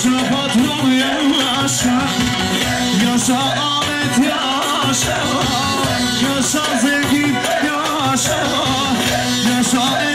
Yaşa patron yaşa Yaşa Ahmet yaşa Yaşa zengin yaşa Yaşa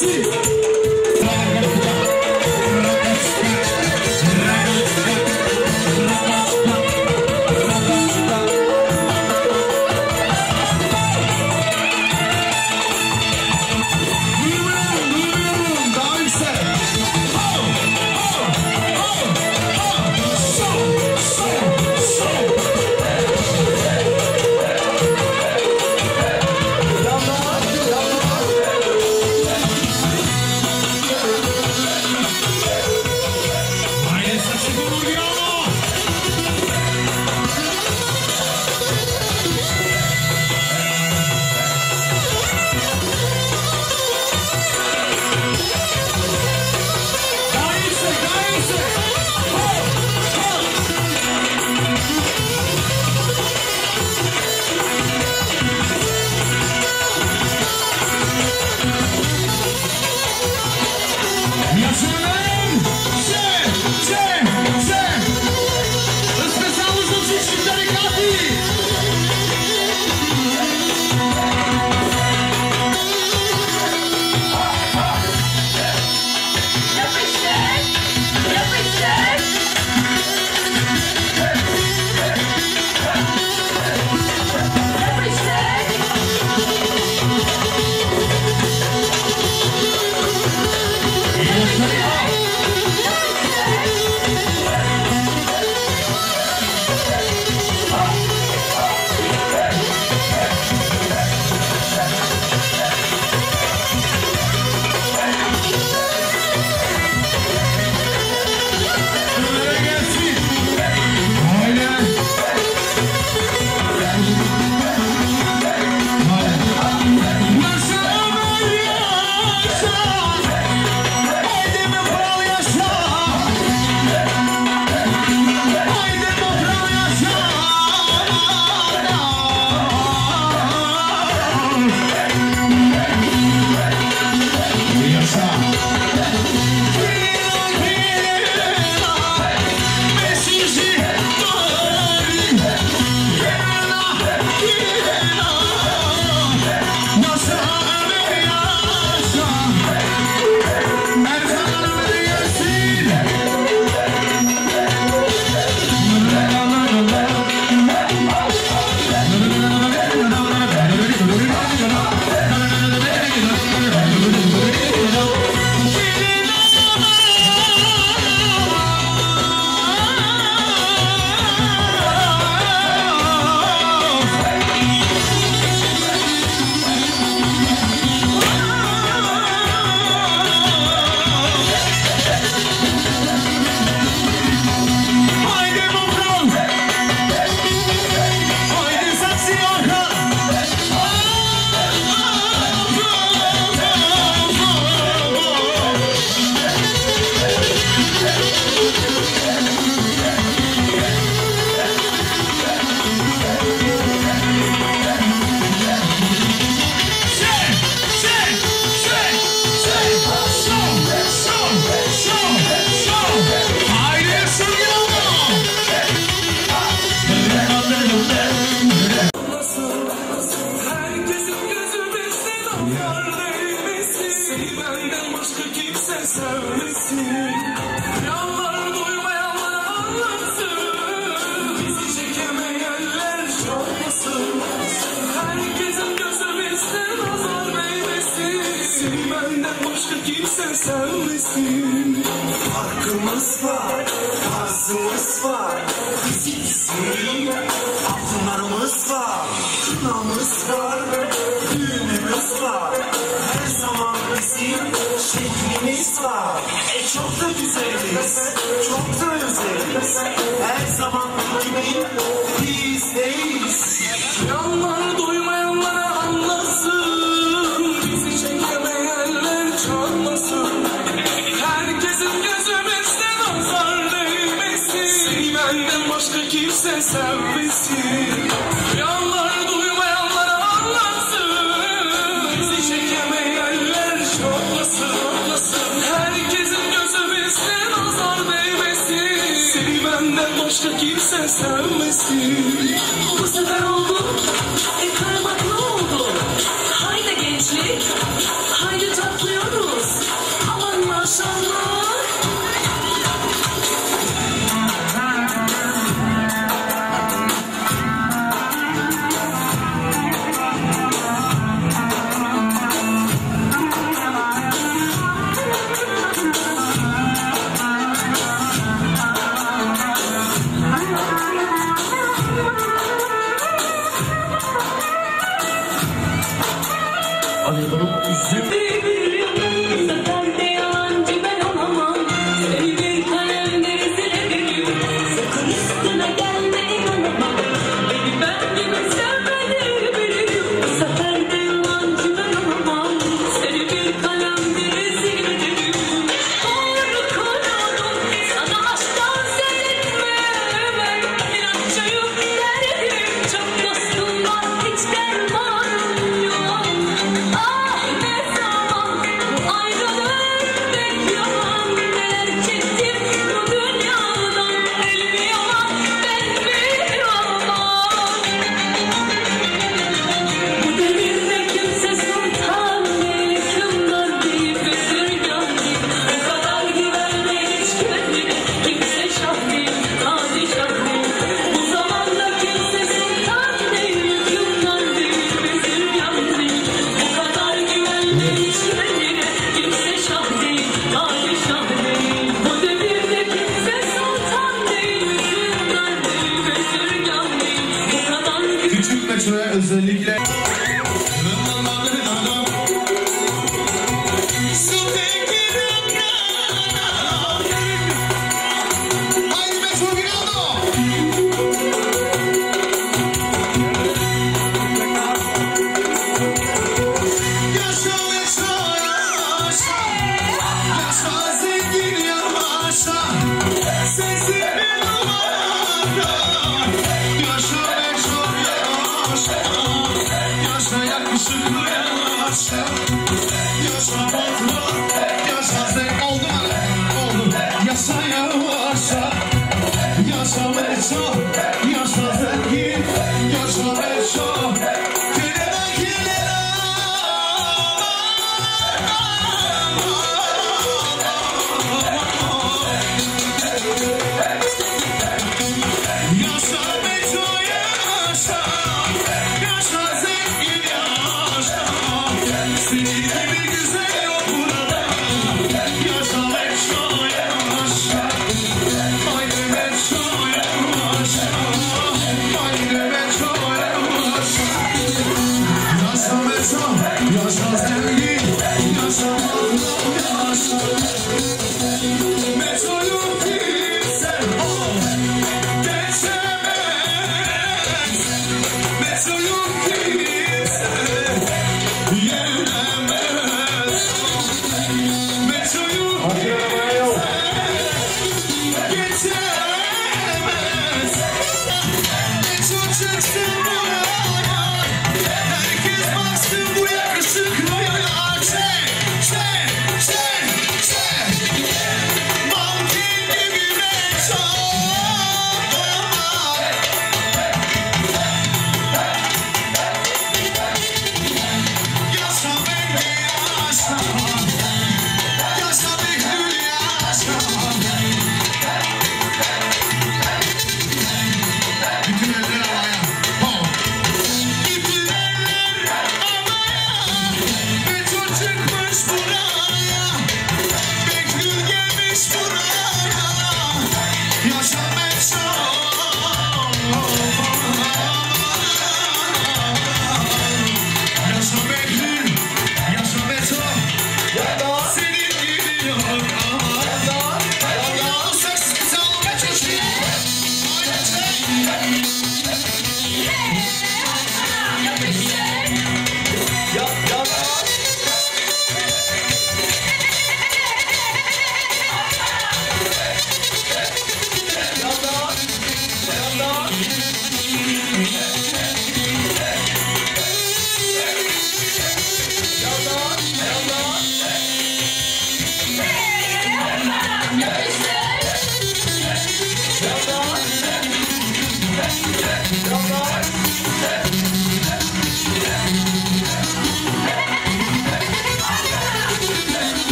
Merci.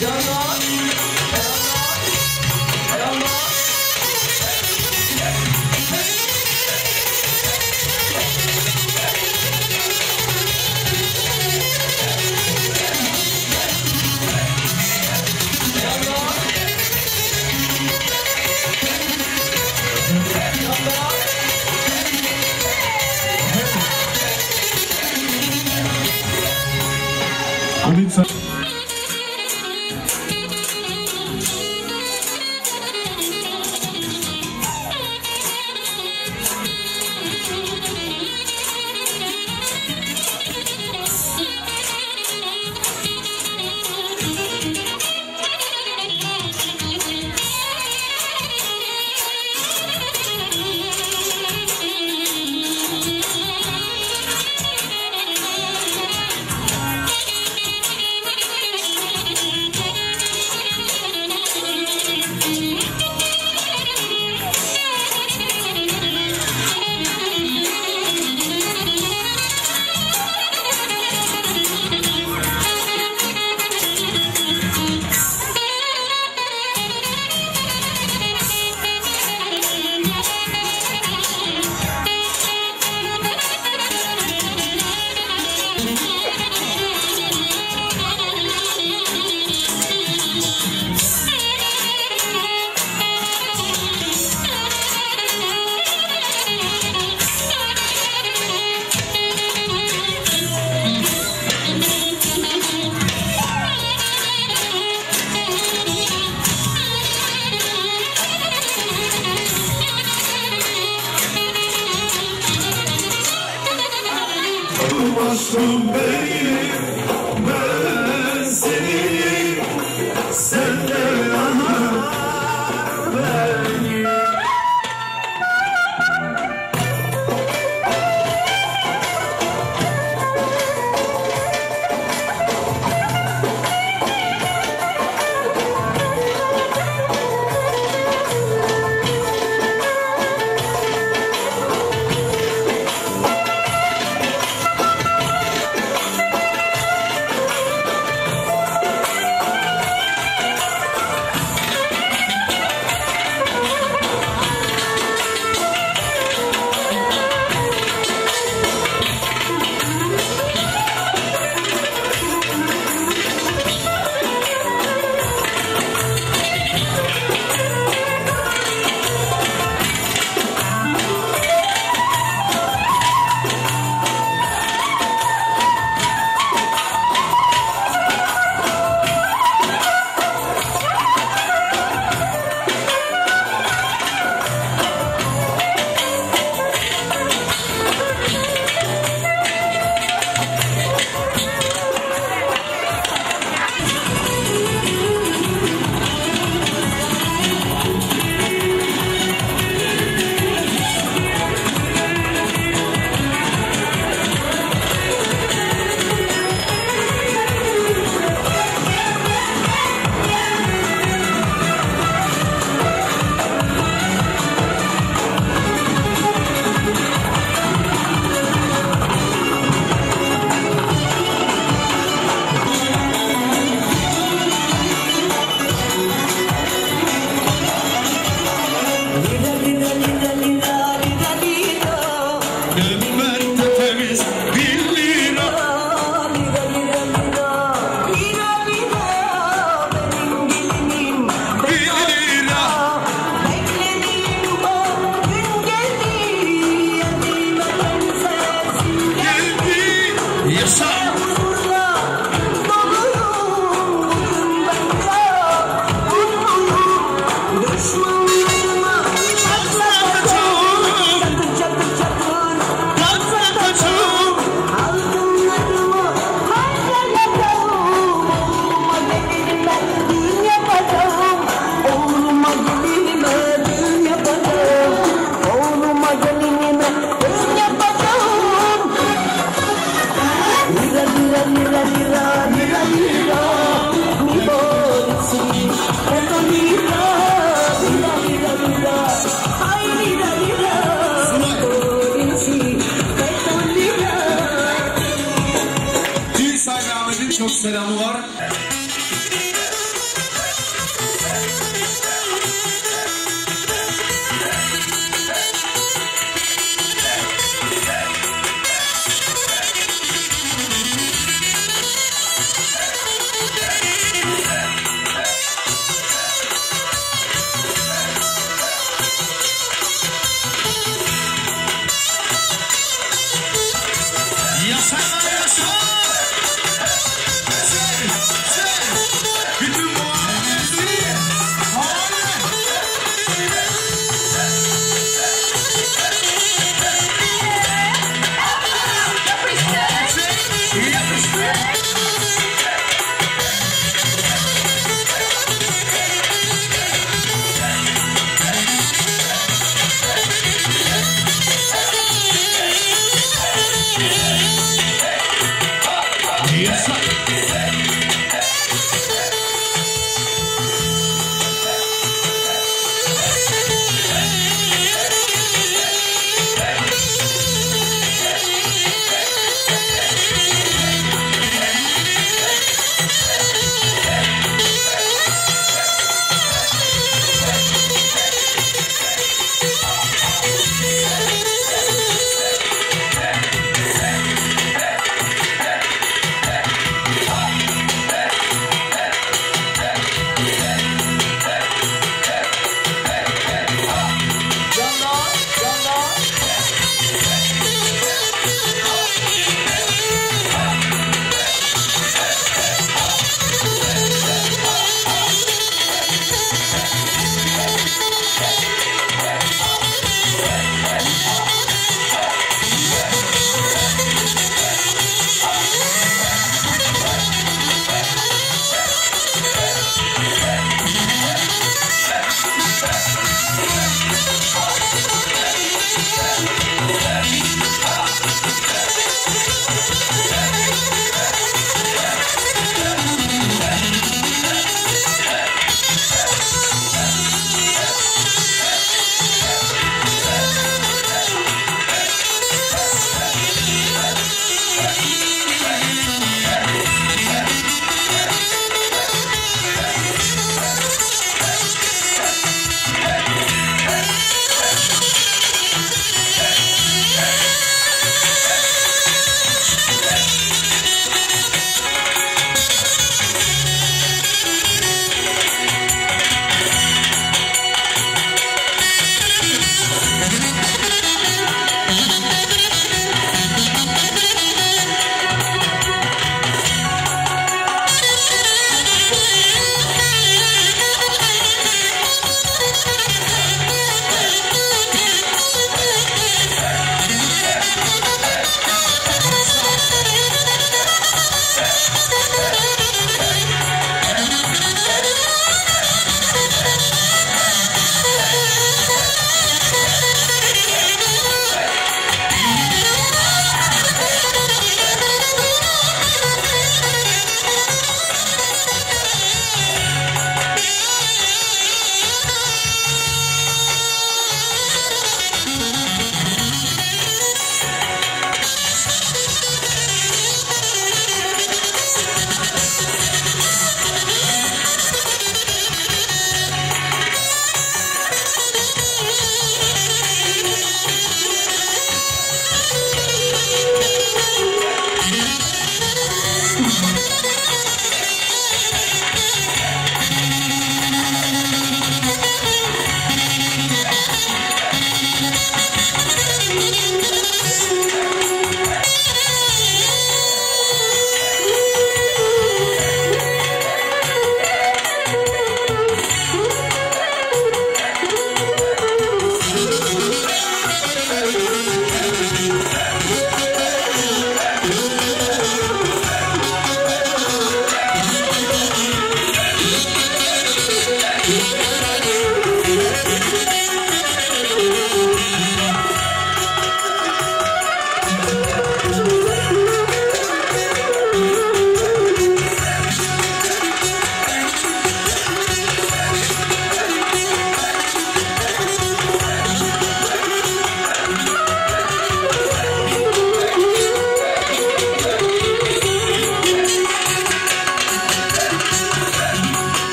Don't know mushroom baby.